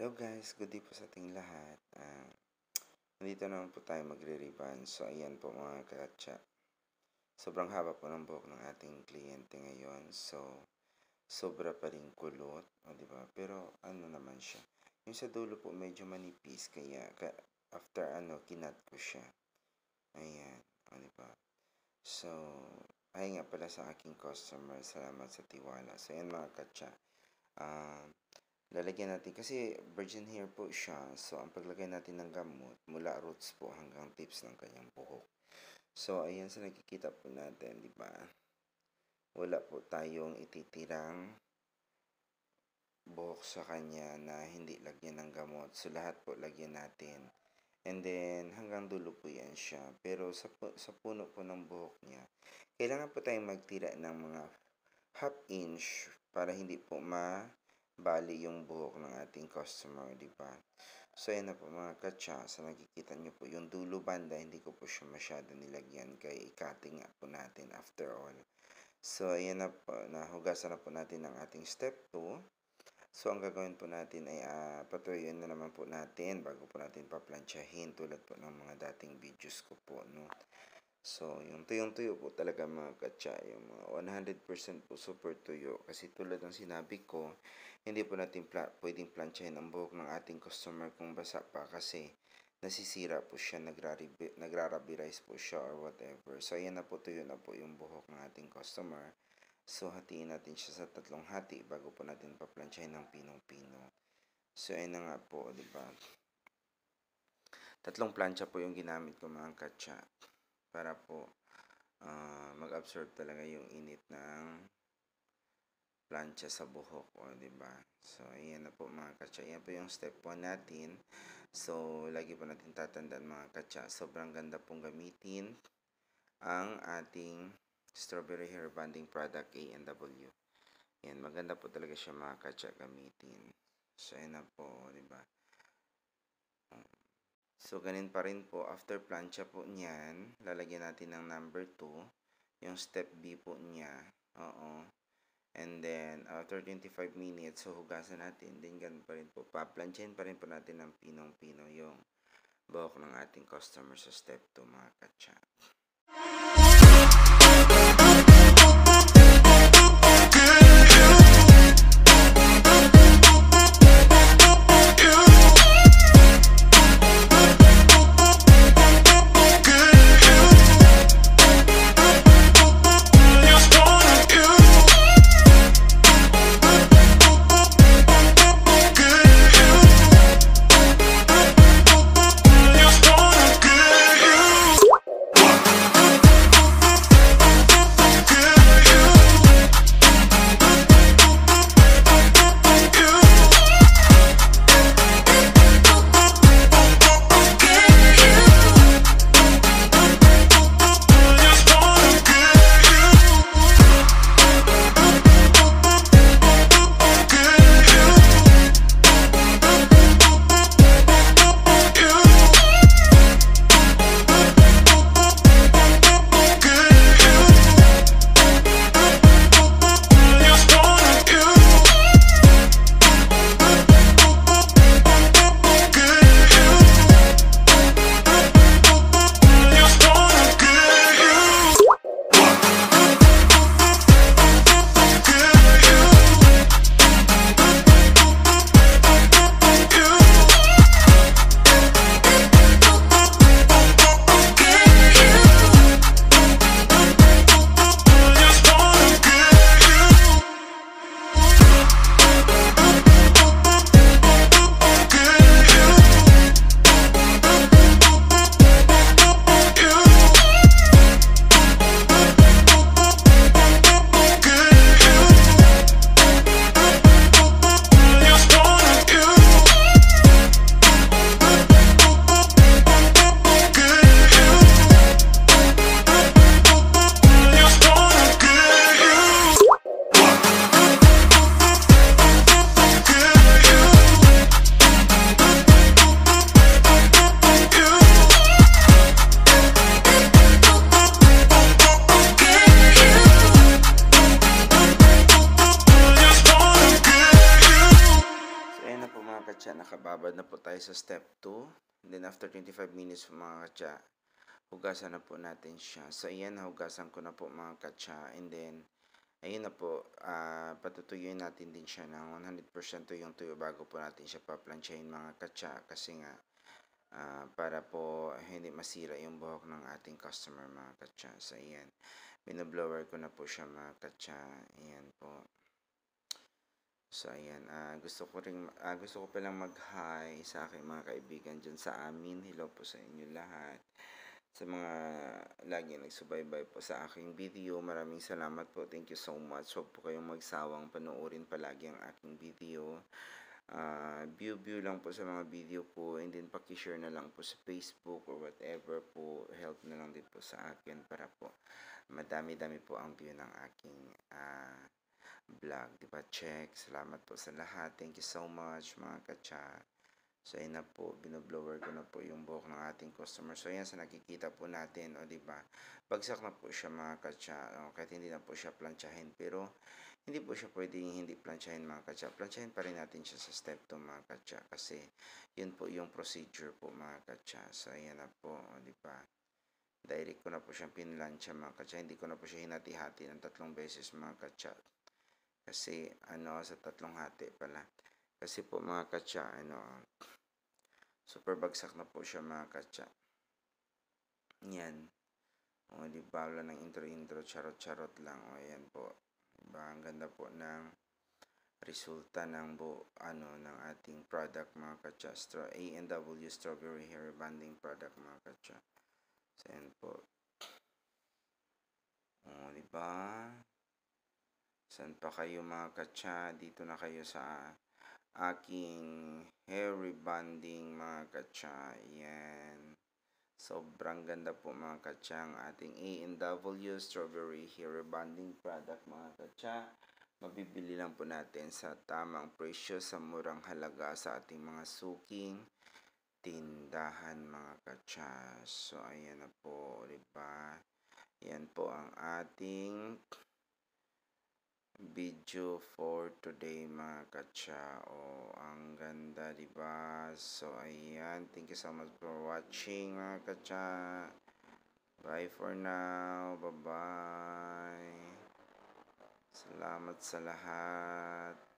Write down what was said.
Hello guys, good day po sa ating lahat. Ah, nandito naman po tayo magre-reband. So ayan po mga katsa. Sobrang haba po ng buhok ng ating kliyente ngayon. So sobra pa rin kulot, o di ba? Pero ano naman siya. Yung sa dulo po medyo manipis kaya ka, after ano kinat ko siya. Ayan, o di ba? So ay nga pala sa aking customer, salamat sa tiwala. So ayan mga katsa. Ah, lalagyan natin kasi virgin hair po siya so ang paglagay natin ng gamot mula roots po hanggang tips ng kanyang buhok. So ayan sa nakikita po natin di ba? Wala po tayong ititirang buhok sa kanya na hindi lagyan ng gamot. So lahat po lagyan natin. And then hanggang dulo po yan siya. Pero sa, sa puno po ng buhok niya kailangan po tayong magtira ng mga half inch para hindi po ma bali yung buhok ng ating customer, di ba? So, ayan na po mga katsa. Sa nakikita nyo po, yung dulo banda, hindi ko po siya masyado nilagyan kay cutting nga po natin after all. So, ayan na po, nahugasan na po natin ang ating step 2. So, ang gagawin po natin ay uh, patuyuin na naman po natin bago po natin paplansyahin tulad po ng mga dating videos ko po, no? So, yung tuyong-tuyo po talaga mga katsa, yung mga 100% po super tuyo. Kasi tulad ng sinabi ko, hindi po natin pla- pwedeng plansyahin ang buhok ng ating customer kung basa pa kasi nasisira po siya, nagrarabirize po siya or whatever. So, ayan na po, tuyo na po yung buhok ng ating customer. So, hatiin natin siya sa tatlong hati bago po natin paplansyahin ng pinong-pino. So, ayan na nga po, di ba? Tatlong plancha po yung ginamit ko mga katsa para po uh, mag-absorb talaga yung init ng plancha sa buhok o di ba? So ayan na po mga katsa yan po yung step 1 natin. So lagi po natin tatandaan mga katsa sobrang ganda pong gamitin ang ating strawberry hair banding product A&W yan maganda po talaga siya mga katsa gamitin. So ayan na po di ba So, ganin pa rin po, after plancha po niyan, lalagyan natin ng number 2, yung step B po niya. Oo. And then, after 25 minutes, so hugasan natin. Then, ganun pa rin po. Paplansyahin pa rin po natin ng pinong-pino yung buhok ng ating customer sa step 2, mga katsa. Nakababad na po tayo sa step 2. Then after 25 minutes mga katsa, hugasan na po natin siya. So ayan, hugasan ko na po mga katsa. And then, ayun na po, ah patutuyuin natin din siya ng 100% tuyong tuyo bago po natin siya paplansyahin mga katsa. Kasi nga, ah, para po hindi masira yung buhok ng ating customer mga katsa. So ayan, binoblower ko na po siya mga katsa. Ayan po. So ayan, ah, gusto ko ring ah, gusto ko palang mag-hi sa aking mga kaibigan diyan sa amin. Hello po sa inyo lahat. Sa mga lagi nagsubaybay po sa aking video, maraming salamat po. Thank you so much. Huwag po kayong magsawang panoorin palagi ang aking video. Ah, view view lang po sa mga video ko and then paki-share na lang po sa Facebook or whatever po. Help na lang din po sa akin para po madami-dami po ang view ng aking ah vlog, di ba? Check. Salamat po sa lahat. Thank you so much, mga katsa. So, ayun na po, binoblower ko na po yung buhok ng ating customer. So, ayan sa nakikita po natin, o di ba? Bagsak na po siya, mga katsa. O, kahit hindi na po siya plansyahin. Pero, hindi po siya pwedeng hindi plansyahin, mga katsa. Plansyahin pa rin natin siya sa step 2, mga katsa. Kasi, yun po yung procedure po, mga katsa. So, ayan na po, o di ba? Direct ko na po siyang pinlansya, mga katsa. Hindi ko na po siya hinati-hati ng tatlong beses, mga katsa kasi ano sa tatlong hati pala. Kasi po mga katsa ano super bagsak na po siya mga katsa. Yan. O di ba wala ng intro intro charot charot lang. O yan po. Diba ang ganda po ng resulta ng bu ano ng ating product mga katsa. Stra A&W strawberry hair banding product mga katsa. So yan po. O di ba Saan pa kayo mga katsa? Dito na kayo sa aking hair rebonding mga katsa. Yan. Sobrang ganda po mga katsa ang ating A&W Strawberry Hair Rebonding product mga katsa. Mabibili lang po natin sa tamang presyo sa murang halaga sa ating mga suking tindahan mga katsa. So ayan na po, 'di ba? Yan po ang ating video for today mga katsa o ang ganda di ba? So ayan. Thank you so much for watching mga katsa bye for now. Bye bye salamat sa lahat